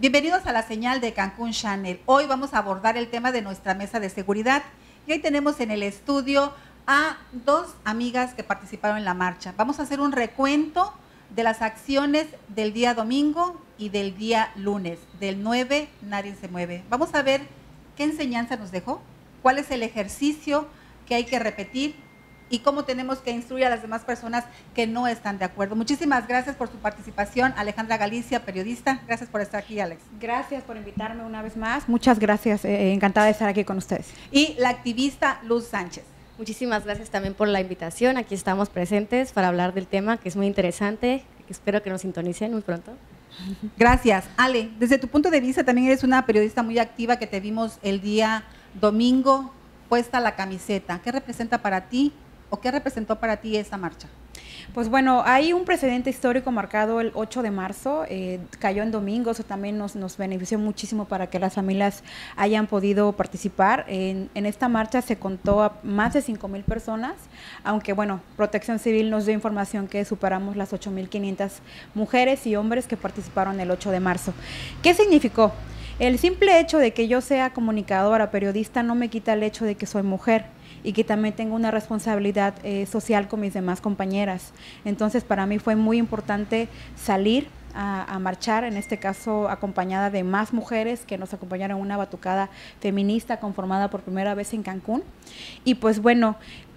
Bienvenidos a la señal de Cancún Channel. Hoy vamos a abordar el tema de nuestra mesa de seguridad. Y hoy tenemos en el estudio a dos amigas que participaron en la marcha. Vamos a hacer un recuento de las acciones del día domingo y del día lunes. Del 9 nadie se mueve. Vamos a ver qué enseñanza nos dejó, cuál es el ejercicio que hay que repetir y cómo tenemos que instruir a las demás personas que no están de acuerdo. Muchísimas gracias por su participación, Alejandra Galicia, periodista. Gracias por estar aquí, Alex. Gracias por invitarme una vez más. Muchas gracias, eh, encantada de estar aquí con ustedes. Y la activista Luz Sánchez. Muchísimas gracias también por la invitación. Aquí estamos presentes para hablar del tema que es muy interesante. Espero que nos sintonicen muy pronto. Gracias. Ale, desde tu punto de vista también eres una periodista muy activa que te vimos el día domingo puesta la camiseta. ¿Qué representa para ti o qué representó para ti esa marcha? Pues bueno, hay un precedente histórico marcado el 8 de marzo, eh, cayó en domingo, eso también nos, nos, benefició muchísimo para que las familias hayan podido participar. En, esta marcha se contó a más de 5 mil personas, aunque bueno, Protección Civil nos dio información que superamos las 8.500 mujeres y hombres que participaron el 8 de marzo. ¿Qué significó? El simple hecho de que yo sea comunicadora, periodista, no me quita el hecho de que soy mujer y que también tengo una responsabilidad eh, social con mis demás compañeras. Entonces, para mí fue muy importante salir a, a, marchar, en este caso acompañada de más mujeres que nos acompañaron en una batucada feminista conformada por primera vez en Cancún. Y pues bueno,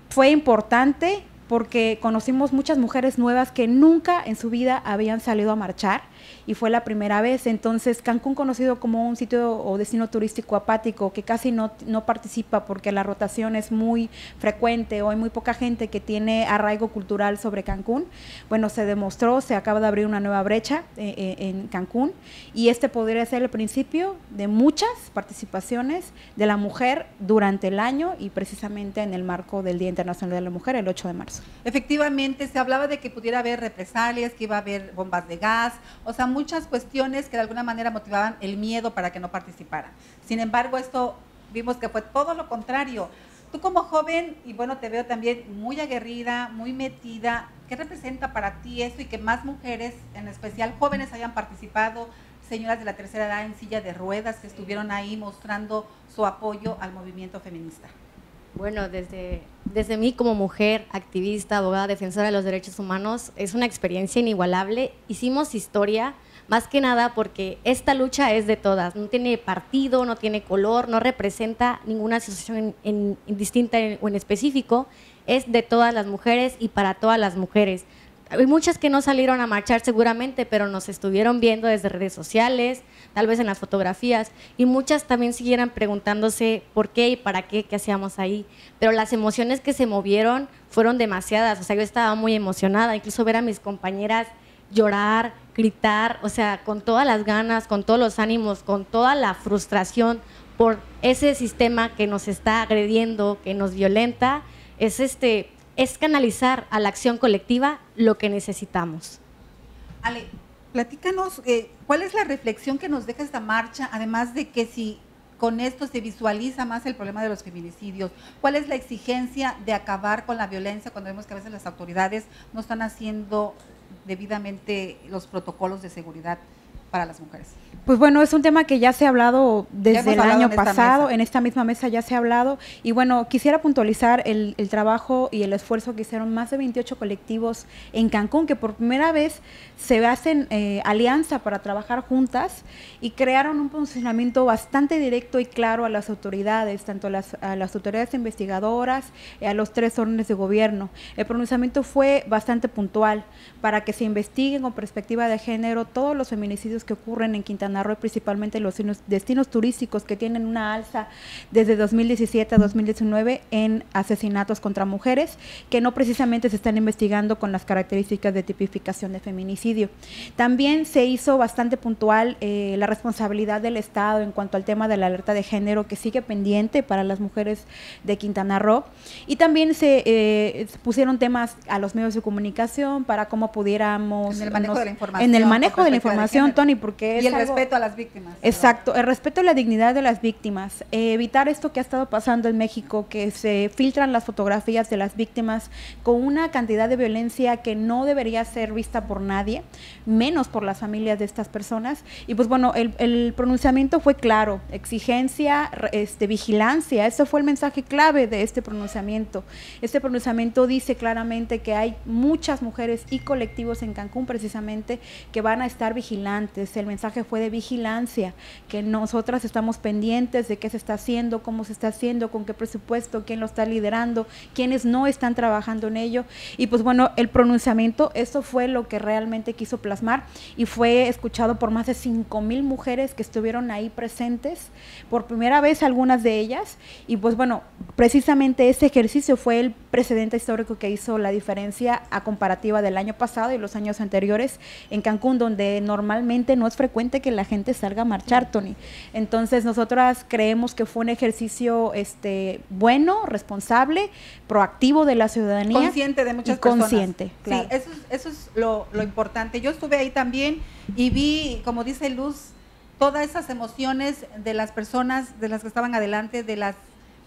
fue importante porque conocimos muchas mujeres nuevas que nunca en su vida habían salido a marchar y fue la primera vez. Entonces, Cancún conocido como un sitio o destino turístico apático que casi no, no participa porque la rotación es muy frecuente o hay muy poca gente que tiene arraigo cultural sobre Cancún. Bueno, se demostró, se acaba de abrir una nueva brecha eh, eh, en Cancún y este podría ser el principio de muchas participaciones de la mujer durante el año y precisamente en el marco del Día Internacional de la Mujer, el 8 de marzo. Efectivamente, se hablaba de que pudiera haber represalias, que iba a haber bombas de gas, o sea, muchas cuestiones que de alguna manera motivaban el miedo para que no participaran. Sin embargo, esto vimos que fue todo lo contrario. Tú como joven, y bueno, te veo también muy aguerrida, muy metida, ¿qué representa para ti eso y que más mujeres, en especial jóvenes, hayan participado, señoras de la tercera edad en silla de ruedas, que estuvieron ahí mostrando su apoyo al movimiento feminista? Bueno, desde, desde mí como mujer, activista, abogada, defensora de los derechos humanos, es una experiencia inigualable. Hicimos historia, más que nada porque esta lucha es de todas, no tiene partido, no tiene color, no representa ninguna asociación en, distinta o en específico, es de todas las mujeres y para todas las mujeres. Hay muchas que no salieron a marchar seguramente, pero nos estuvieron viendo desde redes sociales, tal vez en las fotografías, y muchas también siguieran preguntándose por qué y para qué, qué hacíamos ahí. Pero las emociones que se movieron fueron demasiadas, o sea, yo estaba muy emocionada, incluso ver a mis compañeras llorar, gritar, o sea, con todas las ganas, con todos los ánimos, con toda la frustración por ese sistema que nos está agrediendo, que nos violenta, es este es canalizar a la acción colectiva lo que necesitamos. Ale, platícanos, eh, ¿cuál es la reflexión que nos deja esta marcha? Además de que si con esto se visualiza más el problema de los feminicidios, ¿cuál es la exigencia de acabar con la violencia cuando vemos que a veces las autoridades no están haciendo debidamente los protocolos de seguridad para las mujeres? Pues bueno, es un tema que ya se ha hablado desde el año pasado, en esta misma mesa ya se ha hablado. Y bueno, quisiera puntualizar el, el, trabajo y el esfuerzo que hicieron más de 28 colectivos en Cancún, que por primera vez se hacen eh, alianza para trabajar juntas y crearon un posicionamiento bastante directo y claro a las autoridades, tanto a las, a las autoridades investigadoras, eh, a los tres órdenes de gobierno. El pronunciamiento fue bastante puntual para que se investiguen con perspectiva de género todos los feminicidios que ocurren en Quintana Roo, principalmente los destinos turísticos que tienen una alza desde 2017 a 2019 en asesinatos contra mujeres, que no precisamente se están investigando con las características de tipificación de feminicidio. También se hizo bastante puntual eh, la responsabilidad del Estado en cuanto al tema de la alerta de género que sigue pendiente para las mujeres de Quintana Roo. Y también se eh, pusieron temas a los medios de comunicación para cómo pudiéramos... En el manejo nos, de la información. En el manejo de la información, Tony porque es. El respeto a las víctimas. Exacto, el respeto a la dignidad de las víctimas. Eh, evitar esto que ha estado pasando en México, que se filtran las fotografías de las víctimas con una cantidad de violencia que no debería ser vista por nadie, menos por las familias de estas personas. Y pues bueno, el, el pronunciamiento fue claro, exigencia, este, vigilancia, ese fue el mensaje clave de este pronunciamiento. Este pronunciamiento dice claramente que hay muchas mujeres y colectivos en Cancún precisamente que van a estar vigilantes. El mensaje fue de vigilancia, que nosotras estamos pendientes de qué se está haciendo, cómo se está haciendo, con qué presupuesto, quién lo está liderando, quiénes no están trabajando en ello. Y pues bueno, el pronunciamiento, eso fue lo que realmente quiso plasmar y fue escuchado por más de 5 mil mujeres que estuvieron ahí presentes, por primera vez algunas de ellas. Y pues bueno, precisamente ese ejercicio fue el precedente histórico que hizo la diferencia a comparativa del año pasado y los años anteriores en Cancún, donde normalmente no es frecuente que la gente salga a marchar, Tony. Entonces, nosotras creemos que fue un ejercicio este, bueno, responsable, proactivo de la ciudadanía. Consciente de muchas personas. Consciente, Sí, eso es, eso es lo, lo importante. Yo estuve ahí también y vi, como dice Luz, todas esas emociones de las personas, de las que estaban adelante, de las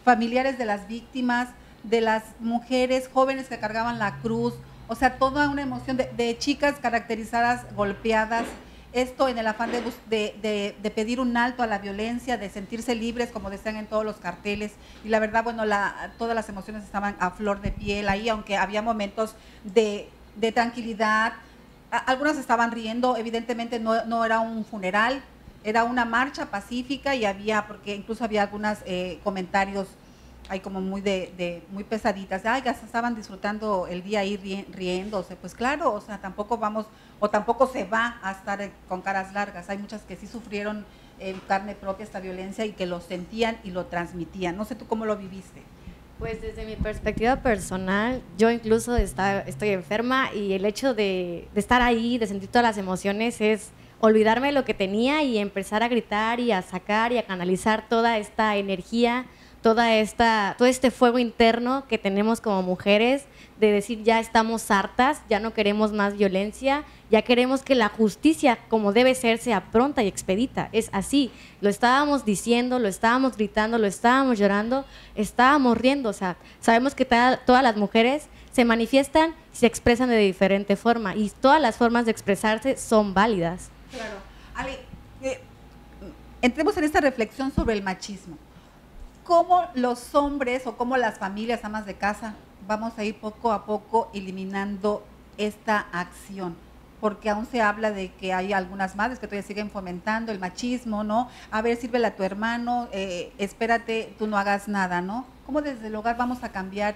familiares de las víctimas, de las mujeres jóvenes que cargaban la cruz, o sea, toda una emoción de, chicas caracterizadas, golpeadas, esto en el afán de, de, pedir un alto a la violencia, de sentirse libres, como decían en todos los carteles. Y la verdad, bueno, la, todas las emociones estaban a flor de piel ahí, aunque había momentos de, tranquilidad. algunas estaban riendo, evidentemente no, era un funeral, era una marcha pacífica y había, porque incluso había algunos eh, comentarios hay como muy de, muy pesaditas, ay, ya estaban disfrutando el día ahí riéndose, pues claro, o sea, tampoco vamos, o tampoco se va a estar eh, con caras largas, hay muchas que sí sufrieron en carne propia esta violencia y que lo sentían y lo transmitían, no sé tú cómo lo viviste. Pues desde mi perspectiva personal, yo incluso está, estoy enferma y el hecho de, de estar ahí, de sentir todas las emociones es olvidarme de lo que tenía y empezar a gritar y a sacar y a canalizar toda esta energía toda esta, todo este fuego interno que tenemos como mujeres de decir ya estamos hartas, ya no queremos más violencia, ya queremos que la justicia como debe ser sea pronta y expedita. Es así, lo estábamos diciendo, lo estábamos gritando, lo estábamos llorando, estábamos riendo, o sea, sabemos que todas las mujeres se manifiestan y se expresan de diferente forma y todas las formas de expresarse son válidas. Claro. Eh, entremos en esta reflexión sobre el machismo cómo los hombres o cómo las familias amas de casa vamos a ir poco a poco eliminando esta acción. Porque aún se habla de que hay algunas madres que todavía siguen fomentando el machismo, ¿no? A ver, sírvele a tu hermano, eh, espérate, tú no hagas nada, ¿no? ¿Cómo desde el hogar vamos a cambiar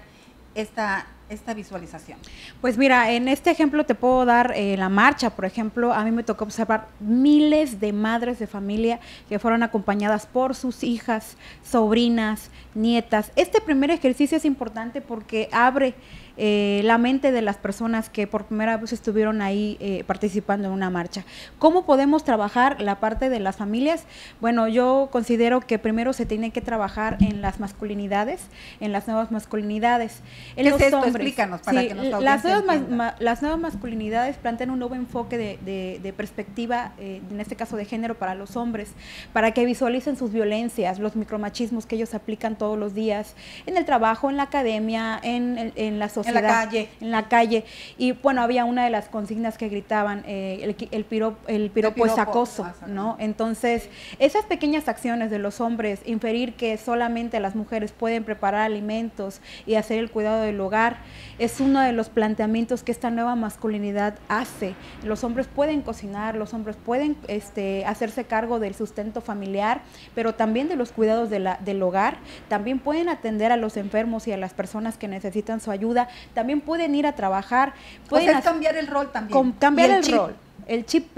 esta, esta visualización? Pues mira, en este ejemplo te puedo dar eh, la marcha, por ejemplo, a mí me tocó observar miles de madres de familia que fueron acompañadas por sus hijas, sobrinas, nietas. Este primer ejercicio es importante porque abre eh, la mente de las personas que por primera vez estuvieron ahí eh, participando en una marcha. ¿Cómo podemos trabajar la parte de las familias? Bueno, yo considero que primero se tiene que trabajar en las masculinidades, en las nuevas masculinidades. En los hombres. Explícanos para que nos las, nuevas las nuevas masculinidades plantean un nuevo enfoque de, perspectiva, eh, en este caso de género, para los hombres, para que visualicen sus violencias, los micromachismos que ellos aplican todos los días, en el trabajo, en la academia, en, en la sociedad en la calle. En la calle. Y bueno, había una de las consignas que gritaban, eh, el, el, piro, el, piropo es acoso, ah, ¿no? Entonces, esas pequeñas acciones de los hombres, inferir que solamente las mujeres pueden preparar alimentos y hacer el cuidado del hogar, es uno de los planteamientos que esta nueva masculinidad hace. Los hombres pueden cocinar, los hombres pueden este, hacerse cargo del sustento familiar, pero también de los cuidados de la, del hogar, también pueden atender a los enfermos y a las personas que necesitan su ayuda, también pueden ir a trabajar. Pueden cambiar el rol también. cambiar el rol. El chip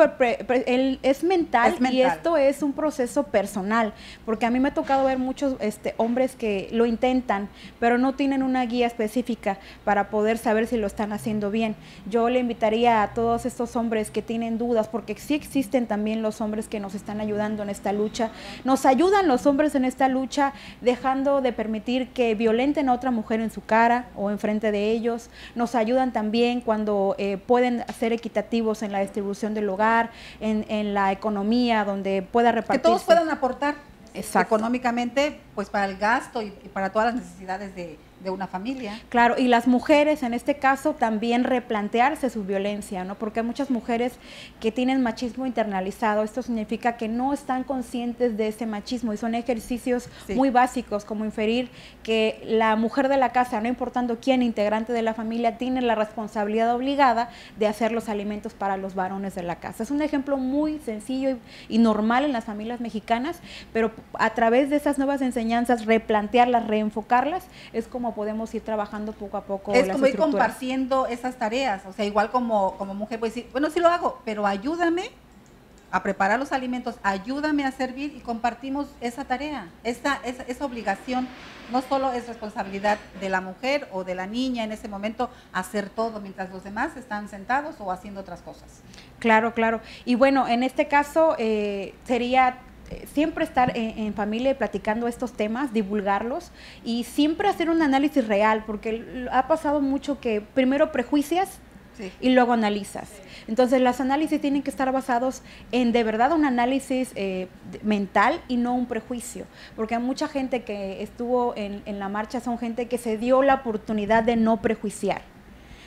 es, mental y esto es un proceso personal, porque a mí me ha tocado ver muchos este, hombres que lo intentan, pero no tienen una guía específica para poder saber si lo están haciendo bien. Yo le invitaría a todos estos hombres que tienen dudas, porque sí existen también los hombres que nos están ayudando en esta lucha. Nos ayudan los hombres en esta lucha dejando de permitir que violenten a otra mujer en su cara o enfrente de ellos. Nos ayudan también cuando eh, pueden ser equitativos en la distribución del hogar, en, en la economía, donde pueda repartir. Que todos puedan aportar económicamente, pues para el gasto y para todas las necesidades de, de una familia. Claro, y las mujeres en este caso también replantearse su violencia, ¿no? Porque hay muchas mujeres que tienen machismo internalizado. Esto significa que no están conscientes de ese machismo y son ejercicios muy básicos como inferir que la mujer de la casa, no importando quién integrante de la familia, tiene la responsabilidad obligada de hacer los alimentos para los varones de la casa. Es un ejemplo muy sencillo y, y normal en las familias mexicanas, pero a través de esas nuevas enseñanzas, replantearlas, reenfocarlas, es como podemos ir trabajando poco a poco. Es como ir compartiendo esas tareas, o sea, igual como, como mujer puede decir, bueno, sí lo hago, pero ayúdame a preparar los alimentos, ayúdame a servir y compartimos esa tarea, esa, esa, esa, obligación. No solo es responsabilidad de la mujer o de la niña en ese momento hacer todo mientras los demás están sentados o haciendo otras cosas. Claro, claro. Y bueno, en este caso eh, sería siempre estar en, familia y platicando estos temas, divulgarlos y siempre hacer un análisis real, porque ha pasado mucho que primero prejuicias y luego analizas. Entonces, los análisis tienen que estar basados en de verdad un análisis eh, mental y no un prejuicio, porque hay mucha gente que estuvo en la marcha son gente que se dio la oportunidad de no prejuiciar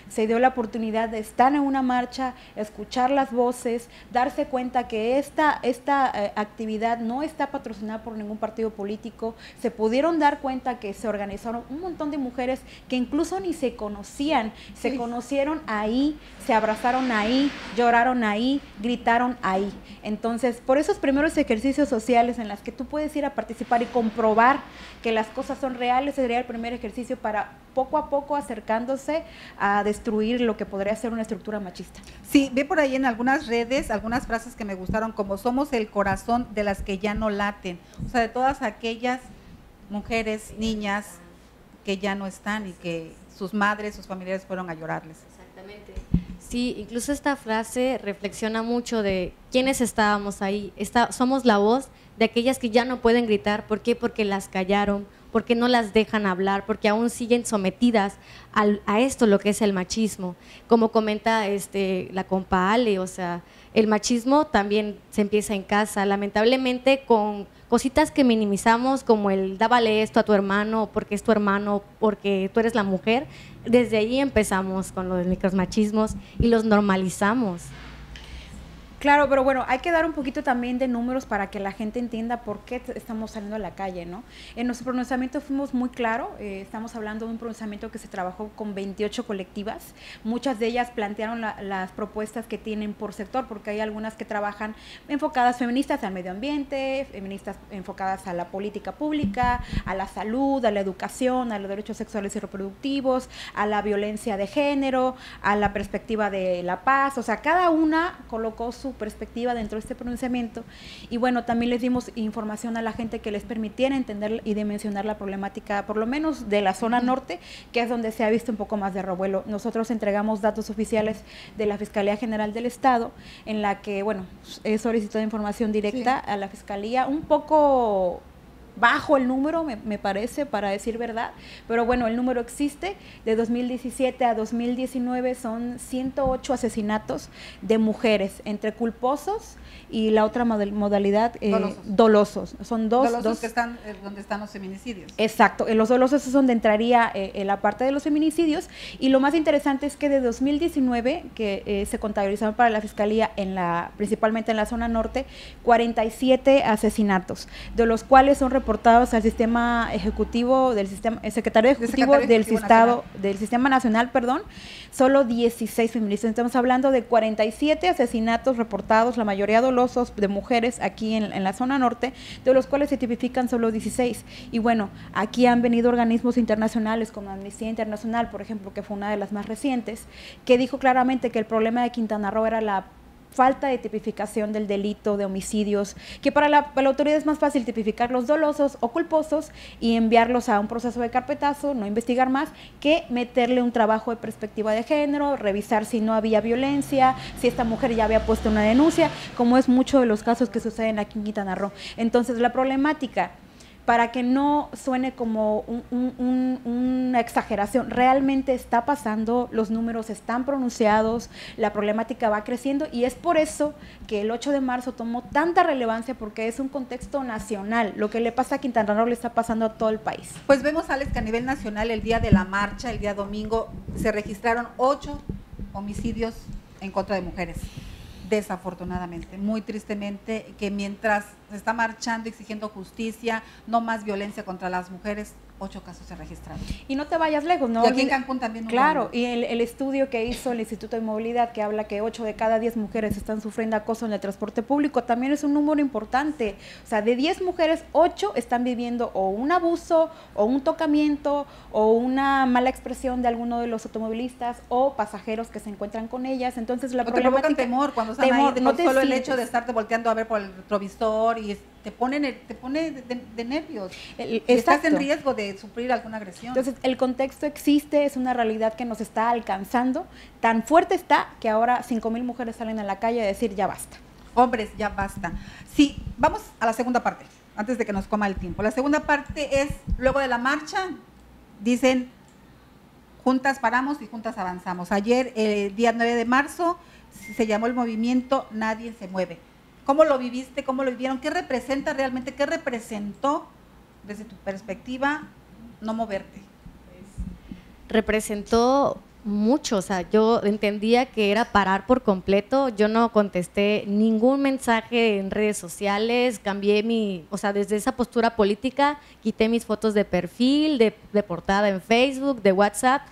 se dio la oportunidad de estar en una marcha, escuchar las voces, darse cuenta que esta, esta eh, actividad no está patrocinada por ningún partido político, se pudieron dar cuenta que se organizaron un montón de mujeres que incluso ni se conocían, se conocieron ahí, se abrazaron ahí, lloraron ahí, gritaron ahí. Entonces, por esos primeros ejercicios sociales en los que tú puedes ir a participar y comprobar que las cosas son reales, sería el primer ejercicio para poco a poco acercándose a destruir lo que podría ser una estructura machista. Sí, ve por ahí en algunas redes algunas frases que me gustaron, como somos el corazón de las que ya no laten, o sea, de todas aquellas mujeres, niñas que ya no están y que sus madres, sus familiares fueron a llorarles. Exactamente. Sí, incluso esta frase reflexiona mucho de quiénes estábamos ahí. Está, somos la voz de aquellas que ya no pueden gritar. ¿Por qué? Porque las callaron, porque no las dejan hablar, porque aún siguen sometidas a esto, lo que es el machismo. Como comenta este, la compa Ale, o sea, el machismo también se empieza en casa, lamentablemente con cositas que minimizamos como el dábale esto a tu hermano porque es tu hermano, porque tú eres la mujer, desde ahí empezamos con los micromachismos y los normalizamos. Claro, pero bueno, hay que dar un poquito también de números para que la gente entienda por qué estamos saliendo a la calle, ¿no? En nuestro pronunciamiento fuimos muy claros, eh, estamos hablando de un pronunciamiento que se trabajó con 28 colectivas, muchas de ellas plantearon las propuestas que tienen por sector, porque hay algunas que trabajan enfocadas feministas al medio ambiente, feministas enfocadas a la política pública, a la salud, a la educación, a los derechos sexuales y reproductivos, a la violencia de género, a la perspectiva de la paz, o sea, cada una colocó su perspectiva dentro de este pronunciamiento. Y bueno, también les dimos información a la gente que les permitiera entender y dimensionar la problemática, por lo menos de la zona norte, que es donde se ha visto un poco más de revuelo. Nosotros entregamos datos oficiales de la Fiscalía General del Estado, en la que, bueno, he solicitado información directa a la Fiscalía, un poco bajo el número, me, parece, para decir verdad, pero bueno, el número existe. De 2017 a 2019 son 108 asesinatos de mujeres, entre culposos y la otra modalidad, eh, dolosos. Son dos. Dolosos que están eh, donde están los feminicidios. Exacto, en los dolosos es donde entraría eh, la parte de los feminicidios. Y lo más interesante es que de 2019, que se contabilizaron para la Fiscalía, en la, principalmente en la zona norte, 47 asesinatos, de los cuales son reportados al sistema ejecutivo del sistema, el secretario ejecutivo, del, Estado, del sistema nacional, perdón, solo 16 feministas. Estamos hablando de 47 asesinatos reportados, la mayoría dolosos de mujeres aquí en, en la zona norte, de los cuales se tipifican solo 16. Y bueno, aquí han venido organismos internacionales como Amnistía Internacional, por ejemplo, que fue una de las más recientes, que dijo claramente que el problema de Quintana Roo era la falta de tipificación del delito de homicidios, que para la, autoridad es más fácil tipificar los dolosos o culposos y enviarlos a un proceso de carpetazo, no investigar más, que meterle un trabajo de perspectiva de género, revisar si no había violencia, si esta mujer ya había puesto una denuncia, como es mucho de los casos que suceden aquí en Quintana Roo. Entonces, la problemática para que no suene como una exageración. Realmente está pasando, los números están pronunciados, la problemática va creciendo y es por eso que el 8 de marzo tomó tanta relevancia porque es un contexto nacional. Lo que le pasa a Quintana Roo le está pasando a todo el país. Pues vemos, Alex, que a nivel nacional el día de la marcha, el día domingo, se registraron ocho homicidios en contra de mujeres desafortunadamente, muy tristemente, que mientras se está marchando exigiendo justicia, no más violencia contra las mujeres, ocho casos se registraron. Y no te vayas lejos, ¿no? Y aquí en Cancún también. Claro, y el, el, estudio que hizo el Instituto de Movilidad, que habla que ocho de cada diez mujeres están sufriendo acoso en el transporte público, también es un número importante. O sea, de diez mujeres, ocho están viviendo o un abuso, o un tocamiento, o una mala expresión de alguno de los automovilistas o pasajeros que se encuentran con ellas. Entonces, la o te provocan temor cuando están ahí, no solo el hecho de estarte volteando a ver por el retrovisor y te pone, te pone de, nervios. estás en riesgo de sufrir alguna agresión. Entonces, el contexto existe, es una realidad que nos está alcanzando. Tan fuerte está que ahora 5 mil mujeres salen a la calle a decir ya basta. Hombres, ya basta. Sí, vamos a la segunda parte, antes de que nos coma el tiempo. La segunda parte es, luego de la marcha, dicen, juntas paramos y juntas avanzamos. Ayer, el día 9 de marzo, se llamó el movimiento Nadie se mueve. ¿Cómo lo viviste? ¿Cómo lo vivieron? ¿Qué representa realmente? ¿Qué representó desde tu perspectiva no moverte? representó mucho, o sea, yo entendía que era parar por completo, yo no contesté ningún mensaje en redes sociales, cambié mi, o sea, desde esa postura política, quité mis fotos de perfil, de, portada en Facebook, de WhatsApp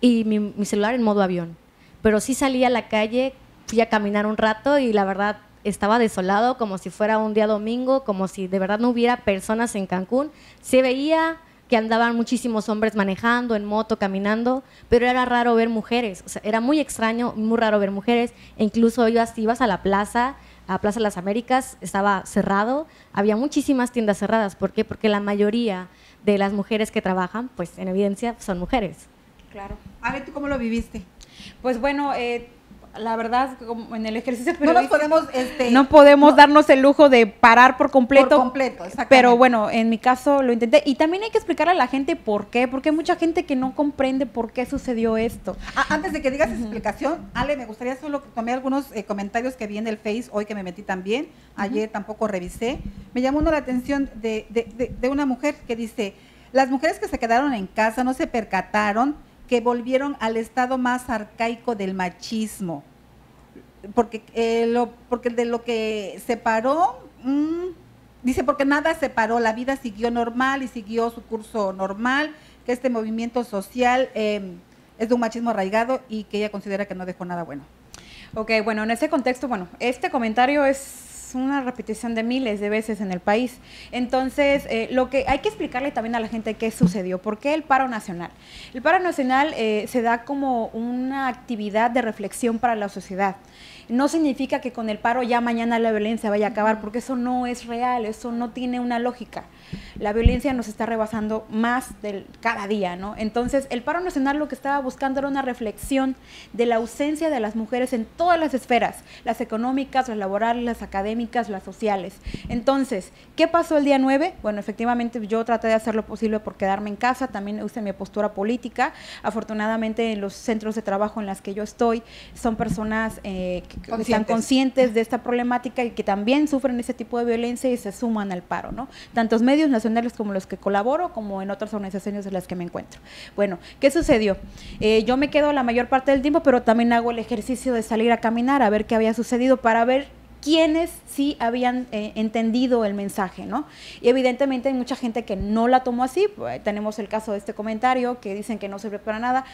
y mi, mi, celular en modo avión. Pero sí salí a la calle, fui a caminar un rato y la verdad estaba desolado, como si fuera un día domingo, como si de verdad no hubiera personas en Cancún. Se veía que andaban muchísimos hombres manejando, en moto, caminando, pero era raro ver mujeres, o sea, era muy extraño, muy raro ver mujeres, e incluso ibas, ibas a la plaza, a Plaza de las Américas, estaba cerrado, había muchísimas tiendas cerradas, ¿por qué? Porque la mayoría de las mujeres que trabajan, pues en evidencia, son mujeres. Claro. A ver, ¿tú cómo lo viviste? Pues bueno, eh, la verdad, como en el ejercicio no nos podemos, este, no podemos darnos el lujo de parar por completo. Por completo, Pero bueno, en mi caso lo intenté. Y también hay que explicarle a la gente por qué, porque hay mucha gente que no comprende por qué sucedió esto. Ah, antes de que digas esa explicación, Ale, me gustaría solo que tomé algunos eh, comentarios que vi en el Face hoy que me metí también. Ayer tampoco revisé. Me llamó uno la atención de, de, de una mujer que dice, las mujeres que se quedaron en casa no se percataron que volvieron al estado más arcaico del machismo. Porque, eh, lo, porque de lo que separó, mm, dice, porque nada separó, la vida siguió normal y siguió su curso normal, que este movimiento social em, es de un machismo arraigado y que ella considera que no dejó nada bueno. Ok, bueno, en ese contexto, bueno, este comentario es una repetición de miles de veces en el país. Entonces, eh, lo que hay que explicarle también a la gente qué sucedió, por qué el paro nacional. El paro nacional eh, se da como una actividad de reflexión para la sociedad no significa que con el paro ya mañana la violencia vaya a acabar, porque eso no es real, eso no tiene una lógica. La violencia nos está rebasando más del, cada día, ¿no? Entonces, el paro nacional lo que estaba buscando era una reflexión de la ausencia de las mujeres en todas las esferas, las económicas, las laborales, las académicas, las sociales. Entonces, ¿qué pasó el día 9? Bueno, efectivamente yo traté de hacer lo posible por quedarme en casa, también usé mi postura política. Afortunadamente, en los centros de trabajo en las que yo estoy, son personas eh, que están conscientes de esta problemática y que también sufren ese tipo de violencia y se suman al paro, ¿no? Tantos medios nacionales como los que colaboro, como en otras organizaciones en las que me encuentro. Bueno, ¿qué sucedió? Eh, yo me quedo la mayor parte del tiempo, pero también hago el ejercicio de salir a caminar a ver qué había sucedido para ver quienes sí habían eh, entendido el mensaje, ¿no? Y evidentemente hay mucha gente que no la tomó así, pues, tenemos el caso de este comentario que dicen que no sirve para nada,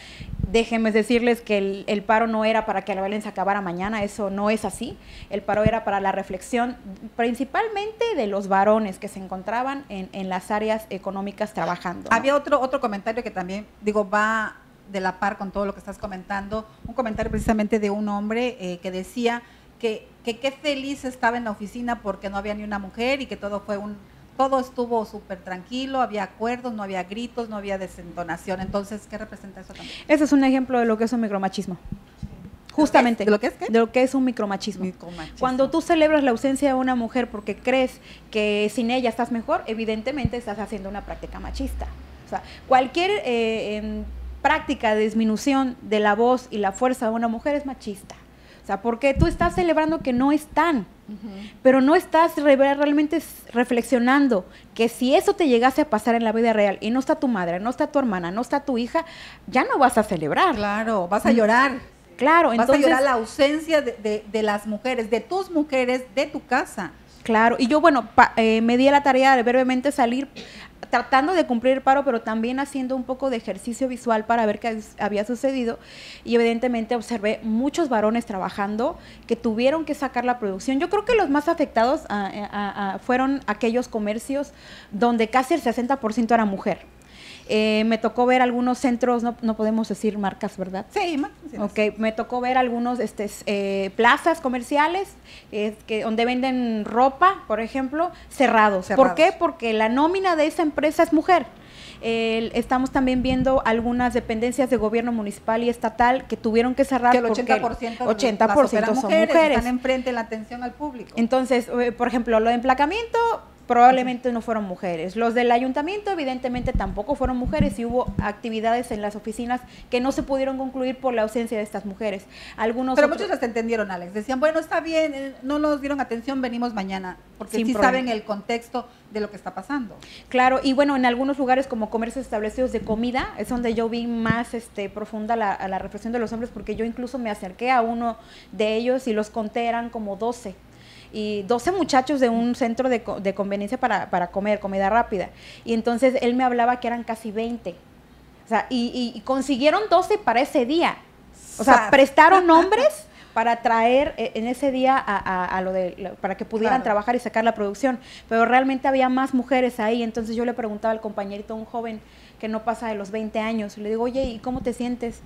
déjenme decirles que el, paro no era para que la violencia acabara mañana, eso no es así, el paro era para la reflexión principalmente de los varones que se encontraban en, las áreas económicas trabajando. Había otro, otro comentario que también, digo, va de la par con todo lo que estás comentando, un comentario precisamente de un hombre eh, que decía, que, qué feliz estaba en la oficina porque no había ni una mujer y que todo fue un, todo estuvo súper tranquilo, había acuerdos, no había gritos, no había desentonación. Entonces, ¿qué representa eso también? Ese es un ejemplo de lo que es un micromachismo. Justamente. ¿De lo que es qué? De lo que es un micromachismo. Micromachismo. Cuando tú celebras la ausencia de una mujer porque crees que sin ella estás mejor, evidentemente estás haciendo una práctica machista. O sea, cualquier eh, práctica de disminución de la voz y la fuerza de una mujer es machista. O sea, porque tú estás celebrando que no están, pero no estás re- realmente reflexionando que si eso te llegase a pasar en la vida real y no está tu madre, no está tu hermana, no está tu hija, ya no vas a celebrar. Claro, vas a llorar. Claro, vas entonces a llorar la ausencia de, de- de las mujeres, de tus mujeres, de tu casa. Claro, y yo, bueno, pa- eh, me di la tarea de brevemente salir tratando de cumplir el paro, pero también haciendo un poco de ejercicio visual para ver qué había sucedido. Y evidentemente observé muchos varones trabajando que tuvieron que sacar la producción. Yo creo que los más afectados ah, eh, ah, ah, fueron aquellos comercios donde casi el 60% era mujer. Eh, me tocó ver algunos centros, no, no podemos decir marcas, ¿verdad? Sí, ma- sí, Ok, me tocó ver algunos este, eh, plazas comerciales eh, que, donde venden ropa, por ejemplo, cerrados. ¿Por qué? Porque la nómina de esa empresa es mujer. Estamos también viendo algunas dependencias de gobierno municipal y estatal que tuvieron que cerrar que el porque 80%, 80% las son mujeres, mujeres. están enfrente en la atención al público. Entonces, eh, por ejemplo, lo de emplacamiento probablemente no fueron mujeres. Los del ayuntamiento evidentemente tampoco fueron mujeres y hubo actividades en las oficinas que no se pudieron concluir por la ausencia de estas mujeres. Algunos Pero otros- muchos las entendieron, Alex. Decían, bueno, está bien, eh, no nos dieron atención, venimos mañana. Porque Sin sí problema. saben el contexto de lo que está pasando. Claro, y bueno, en algunos lugares como comercios establecidos de comida es donde yo vi más este, profunda la, a la reflexión de los hombres porque yo incluso me acerqué a uno de ellos y los conté, eran como 12. Y 12 muchachos de un centro de, de conveniencia para, para comer, comida rápida. Y entonces él me hablaba que eran casi 20. O sea, y, y- y consiguieron 12 para ese día. O sea, prestaron hombres para traer eh, en ese día a, a- a lo de para que pudieran Claro. trabajar y sacar la producción. Pero realmente había más mujeres ahí. Entonces yo le preguntaba al compañerito, un joven que no pasa de los 20 años, le digo, oye, ¿y cómo te sientes?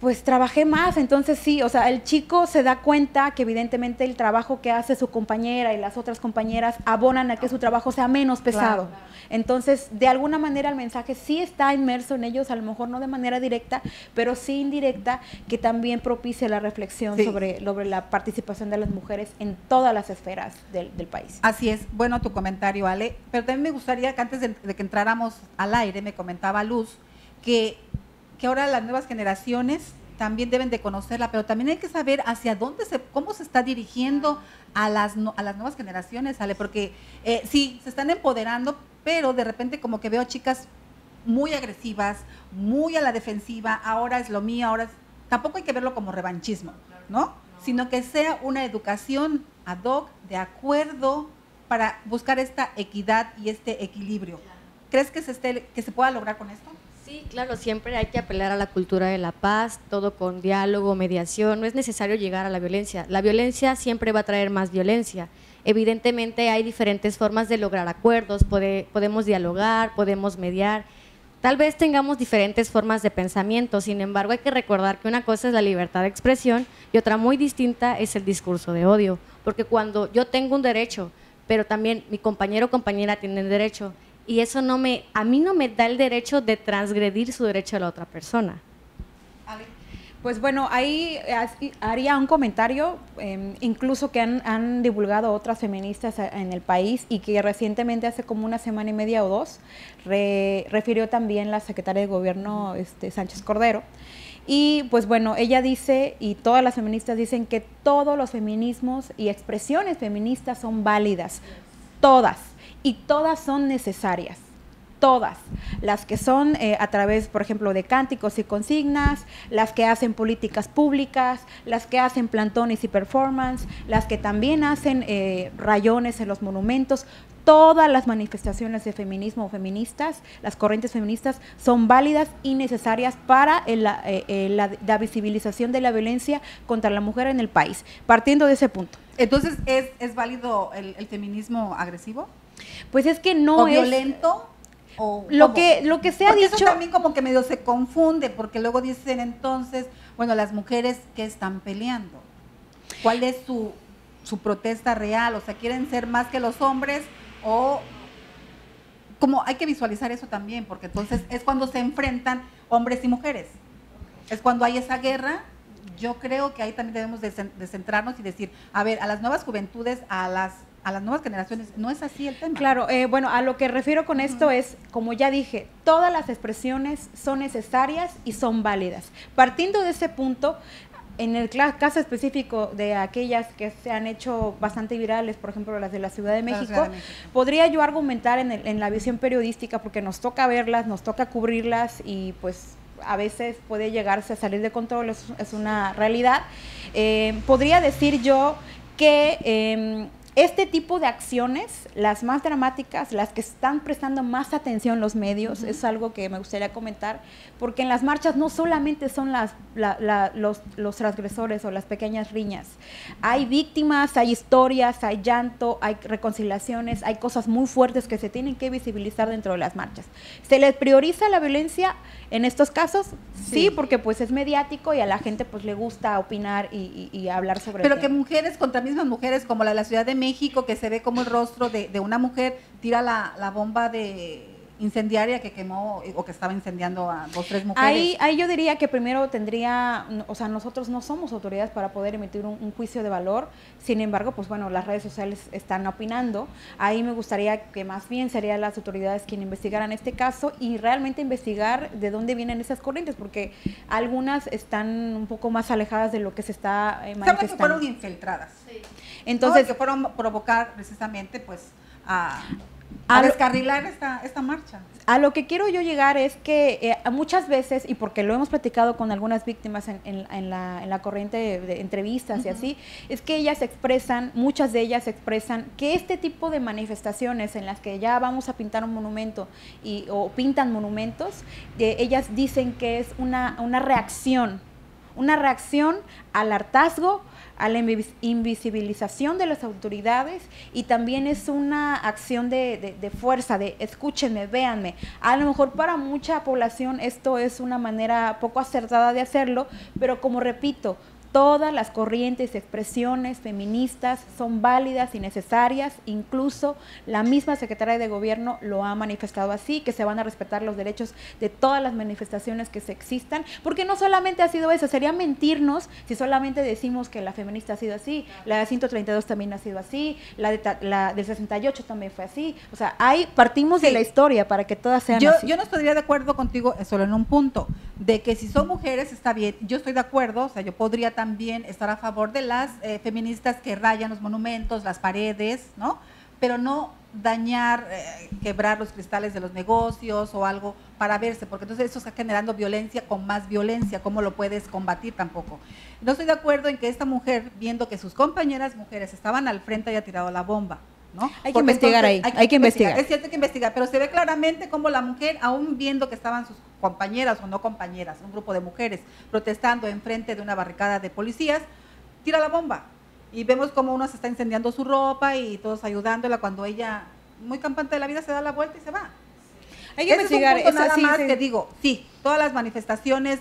Pues trabajé más, entonces sí, o sea, el chico se da cuenta que evidentemente el trabajo que hace su compañera y las otras compañeras abonan a que su trabajo sea menos pesado. Claro. Entonces, de alguna manera el mensaje sí está inmerso en ellos, a lo mejor no de manera directa, pero sí indirecta, que también propicia la reflexión Sí. sobre, sobre la participación de las mujeres en todas las esferas del, del país. Así es, bueno tu comentario, Ale. Pero también me gustaría que antes de, de que entráramos al aire, me comentaba Luz, que, que ahora las nuevas generaciones también deben de conocerla, pero también hay que saber hacia dónde se, cómo se está dirigiendo a las, a las nuevas generaciones, Ale, porque eh, sí, se están empoderando, pero de repente como que veo chicas muy agresivas, muy a la defensiva, ahora es lo mío, ahora es... Tampoco hay que verlo como revanchismo, ¿no? Sino que sea una educación ad hoc, de acuerdo, para buscar esta equidad y este equilibrio. ¿Crees que se, esté, que se pueda lograr con esto? Sí, claro, siempre hay que apelar a la cultura de la paz, todo con diálogo, mediación, no es necesario llegar a la violencia. La violencia siempre va a traer más violencia. Evidentemente hay diferentes formas de lograr acuerdos, pode- podemos dialogar, podemos mediar. Tal vez tengamos diferentes formas de pensamiento, sin embargo hay que recordar que una cosa es la libertad de expresión y otra muy distinta es el discurso de odio, porque cuando yo tengo un derecho, pero también mi compañero o compañera tienen derecho, y eso no me, a mí no me da el derecho de transgredir su derecho a la otra persona. Pues bueno, ahí haría un comentario, eh, incluso que han, han divulgado otras feministas en el país y que recientemente, hace como una semana y media o dos, re- refirió también la secretaria de Gobierno este, Sánchez Cordero. Y pues bueno, ella dice, y todas las feministas dicen que todos los feminismos y expresiones feministas son válidas, todas, y todas son necesarias todas, las que son eh, a través, por ejemplo, de cánticos y consignas, las que hacen políticas públicas, las que hacen plantones y performance, las que también hacen eh, rayones en los monumentos, todas las manifestaciones de feminismo o feministas, las corrientes feministas, son válidas y necesarias para el- la, eh, la- la visibilización de la violencia contra la mujer en el país, partiendo de ese punto. Entonces, ¿es, es válido el feminismo agresivo? Pues es que no ¿O es... violento? ¿O Lo cómo? que, lo que se ha Porque dicho... eso también como que medio se confunde, porque luego dicen entonces, bueno, las mujeres que están peleando, ¿cuál es su, su protesta real? O sea, ¿quieren ser más que los hombres o como hay que visualizar eso también, porque entonces es cuando se enfrentan hombres y mujeres. Es cuando hay esa guerra yo creo que ahí también debemos de, centrarnos y decir, a ver, a las nuevas juventudes, a las a las nuevas generaciones. No es así el tema. Claro, eh, bueno, a lo que refiero con esto es, como ya dije, todas las expresiones son necesarias y son válidas. Partiendo de ese punto, en el caso específico de aquellas que se han hecho bastante virales, por ejemplo las de la Ciudad de México, podría yo argumentar en, en, la visión periodística, porque nos toca verlas, nos toca cubrirlas y pues a veces puede llegarse a salir de control, es, es una realidad. Eh, podría decir yo que em, este tipo de acciones, las más dramáticas, las que están prestando más atención los medios, es algo que me gustaría comentar, porque en las marchas no solamente son las, los, los, transgresores o las pequeñas riñas, hay víctimas, hay historias, hay llanto, hay reconciliaciones, hay cosas muy fuertes que se tienen que visibilizar dentro de las marchas. ¿Se les prioriza la violencia en estos casos? Sí, porque pues es mediático y a la gente pues le gusta opinar y, hablar sobre Pero que mujeres contra mismas mujeres como la de la Ciudad de México, México, que se ve como el rostro de, de una mujer tira la, la bomba de incendiaria que quemó o que estaba incendiando a dos tres mujeres. Ahí, ahí yo diría que primero tendría, o sea, nosotros no somos autoridades para poder emitir un, juicio de valor, sin embargo, pues bueno, las redes sociales están opinando. Ahí me gustaría que más bien serían las autoridades quienes investigaran este caso y realmente investigar de dónde vienen esas corrientes, porque algunas están un poco más alejadas de lo que se está eh, manifestando. que fueron infiltradas. Sí. Entonces, que fueron provocar precisamente pues a a, descarrilar esta, esta marcha. A lo que quiero yo llegar es que eh, muchas veces, y porque lo hemos platicado con algunas víctimas en, en, la, en la, corriente de, entrevistas y así, es que ellas expresan, muchas de ellas expresan que este tipo de manifestaciones en las que ya vamos a pintar un monumento y, o pintan monumentos, eh, ellas dicen que es una, una reacción, una reacción al hartazgo, a la invisibilización de las autoridades y también es una acción de, fuerza, de escúchenme, véanme. A lo mejor para mucha población esto es una manera poco acertada de hacerlo, pero como repito, Todas las corrientes y expresiones feministas son válidas y necesarias, incluso la misma secretaria de gobierno lo ha manifestado así, que se van a respetar los derechos de todas las manifestaciones que se existan, porque no solamente ha sido eso, sería mentirnos si solamente decimos que la feminista ha sido así, la de 132 también ha sido así, la, de la del 68 también fue así, o sea, hay, partimos de la historia para que todas sean yo, así. Yo no estaría de acuerdo contigo solo en un punto, de que si son mujeres está bien, yo estoy de acuerdo, o sea, yo podría también estar a favor de las eh, feministas que rayan los monumentos, las paredes, ¿no? Pero no dañar, eh, quebrar los cristales de los negocios o algo para verse, porque entonces eso está generando violencia con más violencia, ¿cómo lo puedes combatir tampoco? No estoy de acuerdo en que esta mujer, viendo que sus compañeras mujeres estaban al frente, haya tirado la bomba. Hay que investigar ahí, hay que, investigar. Es cierto que investigar, pero se ve claramente cómo la mujer, aún viendo que estaban sus compañeras o no compañeras, un grupo de mujeres protestando enfrente de una barricada de policías, tira la bomba. Y vemos cómo uno se está incendiando su ropa y todos ayudándola cuando ella, muy campante de la vida, se da la vuelta y se va. Hay que investigar. Es nada más que digo, sí, todas las manifestaciones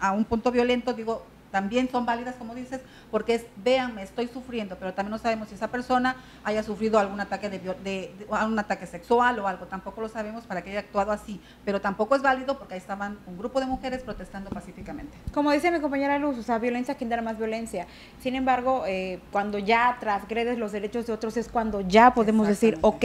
a un punto violento, digo, también son válidas, como dices, porque es, véanme, estoy sufriendo, pero también no sabemos si esa persona haya sufrido algún ataque, de, de, un ataque sexual o algo, tampoco lo sabemos para que haya actuado así, pero tampoco es válido porque ahí estaban un grupo de mujeres protestando pacíficamente. Como dice mi compañera Luz, o sea, violencia genera más violencia. Sin embargo, eh, cuando ya transgredes los derechos de otros es cuando ya podemos decir, ok,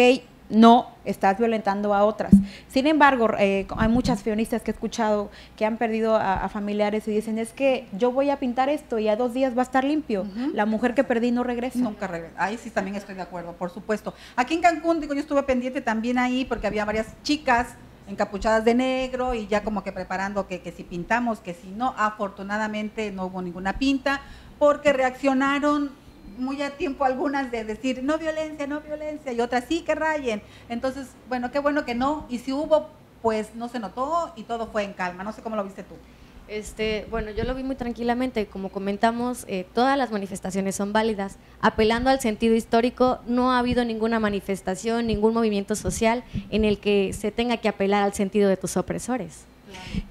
no estás violentando a otras. Sin embargo, eh, hay muchas feministas que he escuchado que han perdido a, familiares y dicen, es que yo voy a pintar esto y a dos días va a estar limpio. La mujer que perdí no regresa. Nunca regresa. Ahí sí también estoy de acuerdo, por supuesto. Aquí en Cancún, digo, yo estuve pendiente también ahí porque había varias chicas encapuchadas de negro y ya como que preparando que, que si pintamos, que si no, afortunadamente no hubo ninguna pinta porque reaccionaron muy a tiempo algunas de decir no violencia, no violencia, y otras sí que rayen. Entonces, bueno, qué bueno que no, y si hubo, pues no se notó y todo fue en calma. No sé cómo lo viste tú. Este, bueno, yo lo vi muy tranquilamente. Como comentamos, eh, todas las manifestaciones son válidas. Apelando al sentido histórico, no ha habido ninguna manifestación, ningún movimiento social en el que se tenga que apelar al sentido de tus opresores.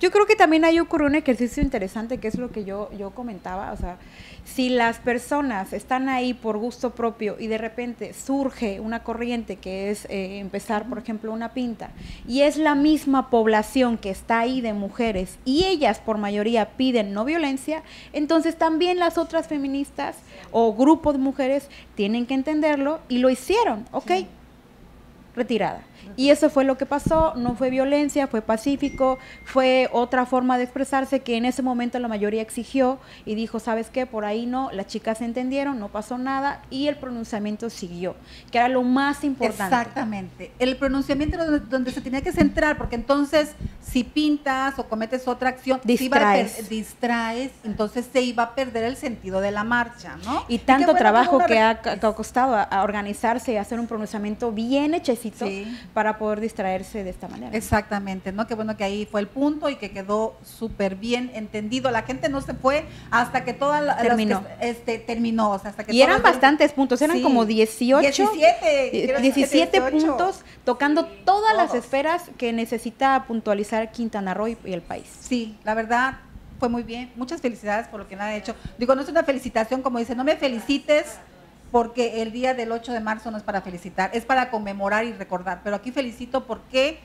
Yo creo que también ahí ocurrió un ejercicio interesante, que es lo que yo, yo comentaba, o sea, si las personas están ahí por gusto propio y de repente surge una corriente que es eh, empezar, por ejemplo, una pinta, y es la misma población que está ahí de mujeres y ellas por mayoría piden no violencia, entonces también las otras feministas o grupos de mujeres tienen que entenderlo y lo hicieron, ¿ok? Retirada. Y eso fue lo que pasó, no fue violencia, fue pacífico, fue otra forma de expresarse que en ese momento la mayoría exigió y dijo, ¿sabes qué? Por ahí no, las chicas entendieron, no pasó nada y el pronunciamiento siguió, que era lo más importante. Exactamente, el pronunciamiento donde, donde se tenía que centrar, porque entonces si pintas o cometes otra acción, distraes, distraes entonces se iba a perder el sentido de la marcha, ¿no? Y tanto trabajo que ha, que ha, costado a, organizarse y hacer un pronunciamiento bien hechecito sí. Para poder distraerse de esta manera. Exactamente, ¿no? Qué bueno que ahí fue el punto y que quedó súper bien entendido. La gente no se fue hasta que toda la terminó. Que, este, terminó, o sea, hasta que y eran bastantes puntos, eran sí. como 18, 17, 17 puntos tocando todas Todos. las esferas que necesita puntualizar Quintana Roo y el país. Sí, la verdad fue muy bien. Muchas felicidades por lo que me ha hecho. Digo, no es una felicitación como dice, no me felicites porque el día del 8 de marzo no es para felicitar, es para conmemorar y recordar. Pero aquí felicito porque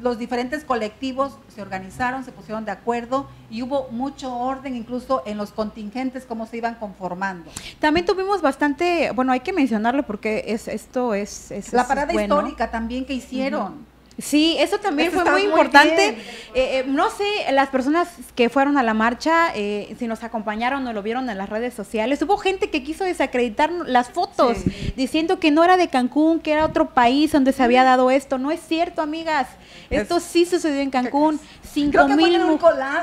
los diferentes colectivos se organizaron, se pusieron de acuerdo y hubo mucho orden incluso en los contingentes, cómo se iban conformando. También tuvimos bastante, bueno, hay que mencionarlo porque es esto es... es La parada bueno. histórica también que hicieron. Uh -huh. Sí, eso también eso fue muy, muy importante. Eh, eh, no sé, las personas que fueron a la marcha, eh, si nos acompañaron o lo vieron en las redes sociales, hubo gente que quiso desacreditar las fotos, sí. diciendo que no era de Cancún, que era otro país donde se había dado esto. No es cierto, amigas. Esto es, sí sucedió en Cancún. Cinco mil en, un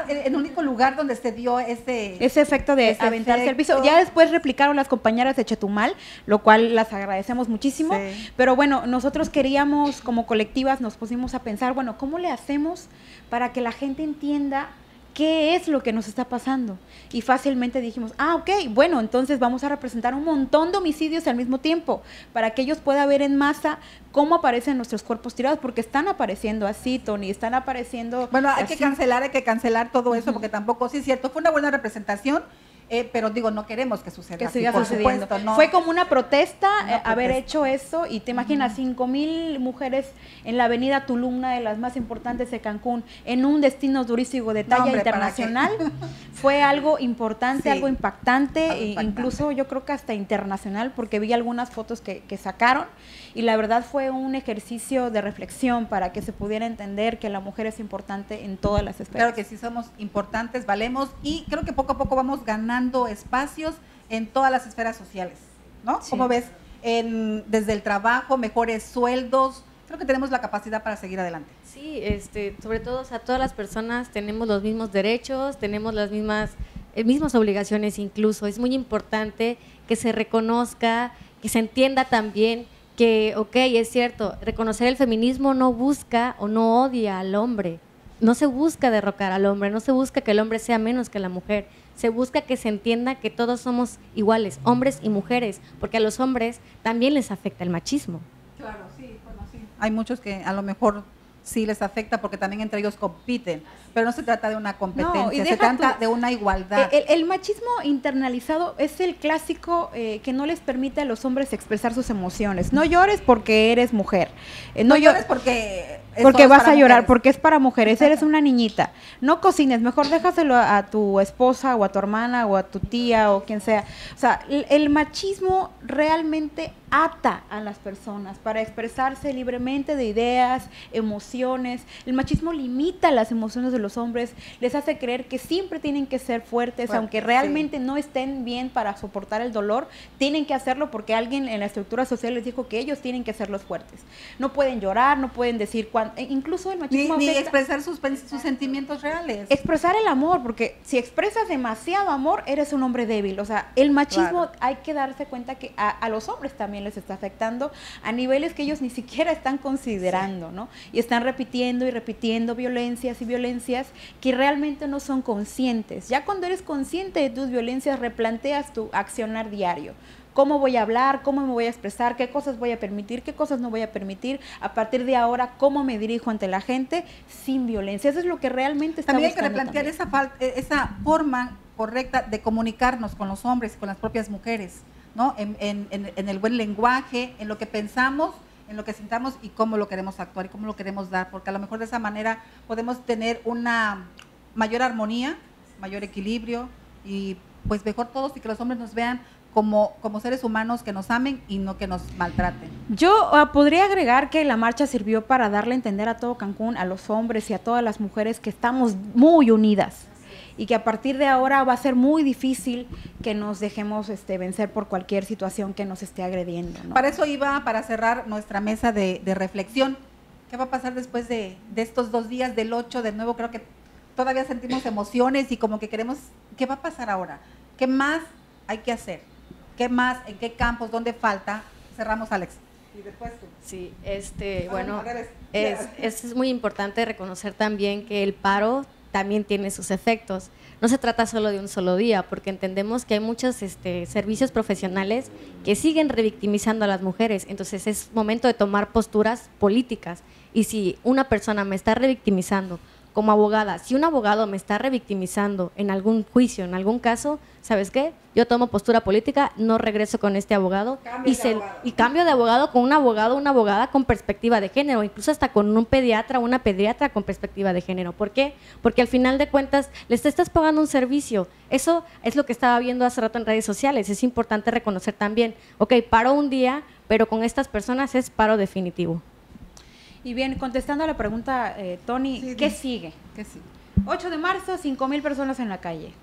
el único lugar donde se dio ese, ese efecto de ese aventarse al piso. Ya después replicaron las compañeras de Chetumal, lo cual las agradecemos muchísimo. Sí. Pero bueno, nosotros queríamos, como colectivas, nos pusimos a pensar, bueno, ¿cómo le hacemos para que la gente entienda qué es lo que nos está pasando? Y fácilmente dijimos, ah, ok, bueno, entonces vamos a representar un montón de homicidios al mismo tiempo, para que ellos puedan ver en masa cómo aparecen nuestros cuerpos tirados, porque están apareciendo así, Tony, están apareciendo... Bueno, hay así. que cancelar, hay que cancelar todo eso, uh -huh. porque tampoco, sí es cierto, fue una buena representación, eh, pero digo, no queremos que suceda. Que siga sucediendo. Supuesto, no. Fue como una protesta, Una eh, haber hecho eso y te imaginas cinco mil mujeres en la avenida Tulum, una de las más importantes de Cancún, en un destino turístico de talla hombre, ¿para internacional. Fue algo importante, Sí, algo impactante, algo e impactante. incluso yo creo que hasta internacional, porque vi algunas fotos que, que sacaron y la verdad fue un ejercicio de reflexión para que se pudiera entender que la mujer es importante en todas las esferas. Claro que sí somos importantes, valemos y creo que poco a poco vamos ganando espacios en todas las esferas sociales, ¿no? Sí. Como ves, en, desde el trabajo, mejores sueldos, creo que tenemos la capacidad para seguir adelante. Sí, este, sobre todo, o sea, todas las personas tenemos los mismos derechos, tenemos las mismas, eh, mismas obligaciones incluso. Es muy importante que se reconozca, que se entienda también que, ok, es cierto, reconocer el feminismo no busca o no odia al hombre, no se busca derrocar al hombre, no se busca que el hombre sea menos que la mujer, se busca que se entienda que todos somos iguales, hombres y mujeres, porque a los hombres también les afecta el machismo. Claro, sí, bueno, sí. Hay muchos que a lo mejor sí les afecta porque también entre ellos compiten, pero no se trata de una competencia, y se trata de una igualdad. El, el machismo internalizado es el clásico eh, que no les permite a los hombres expresar sus emociones. No llores porque eres mujer. Eh, no no llores porque porque vas a llorar, mujeres. porque es para mujeres, eres una niñita. No cocines, mejor déjaselo a, a tu esposa o a tu hermana o a tu tía o quien sea. O sea, el, el machismo realmente ata a las personas para expresarse libremente de ideas, emociones. El machismo limita las emociones de los hombres, les hace creer que siempre tienen que ser fuertes, aunque sí. realmente no estén bien para soportar el dolor, tienen que hacerlo porque alguien en la estructura social les dijo que ellos tienen que ser los fuertes. No pueden llorar, no pueden decir cuán- e incluso el Ni, machismo ni afecta- expresar sus, sentimientos reales. expresar el amor, porque si expresas demasiado amor, eres un hombre débil. O sea, el machismo Claro. hay que darse cuenta que a, a los hombres también les está afectando a niveles que ellos ni siquiera están considerando, ¿no? Y están repitiendo y repitiendo violencias y violencias que realmente no son conscientes. Ya cuando eres consciente de tus violencias, replanteas tu accionar diario. cómo voy a hablar, cómo me voy a expresar, qué cosas voy a permitir, qué cosas no voy a permitir, a partir de ahora, cómo me dirijo ante la gente sin violencia. Eso es lo que realmente está También hay que replantear esa, eh, esa forma correcta de comunicarnos con los hombres y con las propias mujeres, ¿no? En, en el buen lenguaje, en lo que pensamos en lo que sintamos y cómo lo queremos actuar y cómo lo queremos dar, porque a lo mejor de esa manera podemos tener una mayor armonía, mayor equilibrio y pues mejor todos y que los hombres nos vean como, como seres humanos que nos amen y no que nos maltraten. Yo ah, podría agregar que la marcha sirvió para darle a entender a todo Cancún, a los hombres y a todas las mujeres que estamos muy unidas y que a partir de ahora va a ser muy difícil que nos dejemos este, vencer por cualquier situación que nos esté agrediendo. Para eso iba, para cerrar nuestra mesa de, reflexión. ¿Qué va a pasar después de, estos dos días del 8? De nuevo, creo que todavía sentimos emociones y como que queremos, ¿qué va a pasar ahora? ¿Qué más hay que hacer? ¿Qué más? ¿En qué campos? ¿Dónde falta? Cerramos, Alex. Y después tú. Sí, este, bueno, es, es muy importante reconocer también que el paro también tiene sus efectos. No se trata solo de un solo día, porque entendemos que hay muchos este, servicios profesionales que siguen revictimizando a las mujeres. Entonces es momento de tomar posturas políticas. Y si una persona me está revictimizando como abogada, si un abogado me está revictimizando en algún juicio, en algún caso, ¿sabes qué? Yo tomo postura política, no regreso con este abogado y, se, y cambio de abogado con un abogado, una abogada con perspectiva de género, incluso hasta con un pediatra, una pediatra con perspectiva de género. ¿Por qué? Porque al final de cuentas les estás pagando un servicio. Eso es lo que estaba viendo hace rato en redes sociales. Es importante reconocer también, ok, paro un día, pero con estas personas es paro definitivo. Y bien, contestando a la pregunta, eh, Tony, ¿qué sigue? ¿qué sigue? 8 de marzo, 5 mil personas en la calle.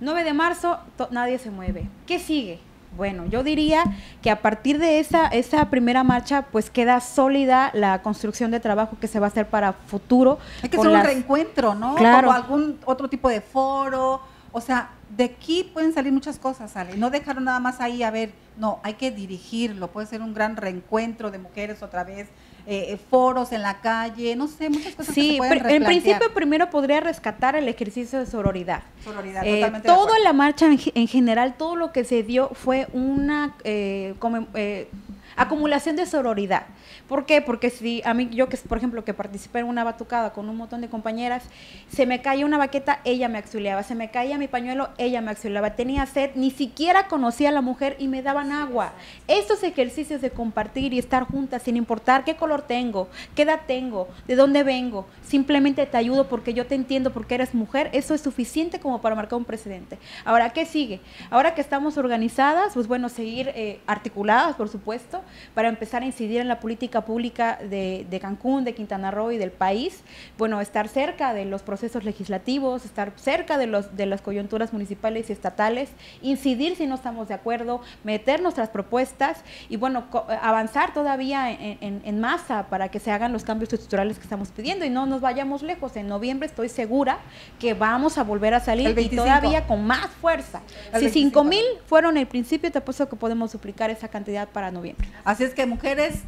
9 de marzo, nadie se mueve. ¿Qué sigue? Bueno, yo diría que a partir de esa, esa primera marcha, pues queda sólida la construcción de trabajo que se va a hacer para futuro. Hay que hacer un reencuentro, ¿no? Claro. Como algún otro tipo de foro. O sea, de aquí pueden salir muchas cosas, Ale. No dejarlo nada más ahí a ver, no, hay que dirigirlo. Puede ser un gran reencuentro de mujeres otra vez, eh, foros en la calle, no sé, muchas cosas sí, que se pueden en principio primero podría rescatar el ejercicio de sororidad. Sororidad, eh, totalmente Todo en la marcha en, general, todo lo que se dio fue una eh, como, eh, acumulación de sororidad. ¿Por qué? Porque si a mí, yo que por ejemplo que participé en una batucada con un montón de compañeras, se me caía una baqueta, ella me auxiliaba, se me caía mi pañuelo, ella me auxiliaba, tenía sed, ni siquiera conocía a la mujer y me daban agua. Estos ejercicios de compartir y estar juntas sin importar qué color tengo, qué edad tengo, de dónde vengo, simplemente te ayudo porque yo te entiendo porque eres mujer, eso es suficiente como para marcar un precedente. Ahora, ¿qué sigue? Ahora que estamos organizadas, pues bueno, seguir eh, articuladas, por supuesto, para empezar a incidir en la política pública de, Cancún, de Quintana Roo y del país, bueno, estar cerca de los procesos legislativos, estar cerca de, los, de las coyunturas municipales y estatales, incidir si no estamos de acuerdo, meter nuestras propuestas y bueno, avanzar todavía en, masa para que se hagan los cambios estructurales que estamos pidiendo y no nos vayamos lejos. En noviembre estoy segura que vamos a volver a salir y todavía con más fuerza. si 5 mil fueron el principio, te apuesto que podemos duplicar esa cantidad para noviembre. Así es que mujeres,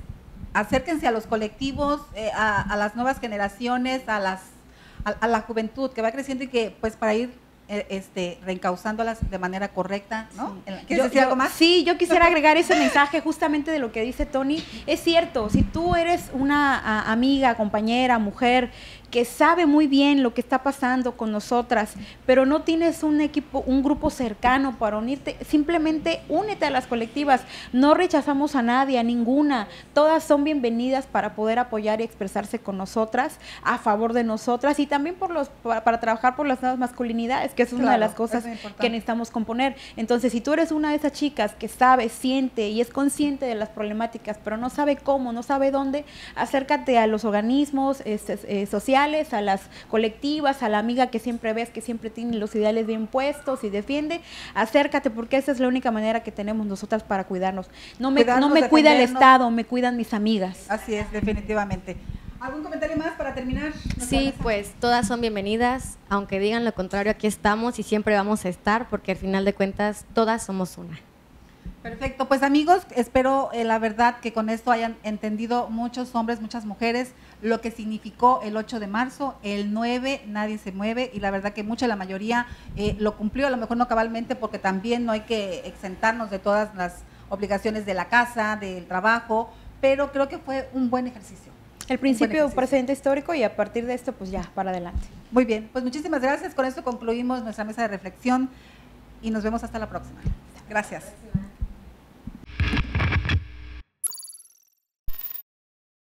acérquense a los colectivos, eh, a, las nuevas generaciones, a las a, la juventud que va creciendo y que pues para ir eh, este, reencauzándolas de manera correcta, ¿no? ¿Quieres decir algo más? Sí, yo quisiera agregar ese mensaje justamente de lo que dice Tony. Es cierto, si tú eres una amiga, compañera, mujer que sabe muy bien lo que está pasando con nosotras, pero no tienes un equipo, un grupo cercano para unirte, simplemente únete a las colectivas. No rechazamos a nadie, a ninguna. Todas son bienvenidas para poder apoyar y expresarse con nosotras, a favor de nosotras y también por los para, trabajar por las nuevas masculinidades, que es una de las cosas que necesitamos componer. Entonces, si tú eres una de esas chicas que sabe, siente y es consciente de las problemáticas, pero no sabe cómo, no sabe dónde, acércate a los organismos este, eh, sociales a las colectivas, a la amiga que siempre ves, que siempre tiene los ideales bien puestos y defiende, acércate porque esa es la única manera que tenemos nosotras para cuidarnos. No me, no me cuida el Estado, me cuidan mis amigas. Así es, definitivamente. ¿Algún comentario más para terminar? Sí, pues todas son bienvenidas, aunque digan lo contrario, aquí estamos y siempre vamos a estar porque al final de cuentas todas somos una. Perfecto, pues amigos, espero eh, la verdad que con esto hayan entendido muchos hombres, muchas mujeres, lo que significó el 8 de marzo, el 9 nadie se mueve y la verdad que mucha, la mayoría eh, lo cumplió, a lo mejor no cabalmente porque también no hay que exentarnos de todas las obligaciones de la casa, del trabajo, pero creo que fue un buen ejercicio. El principio, un presente histórico y a partir de esto, pues ya, para adelante. Muy bien, pues muchísimas gracias. Con esto concluimos nuestra mesa de reflexión y nos vemos hasta la próxima. Gracias.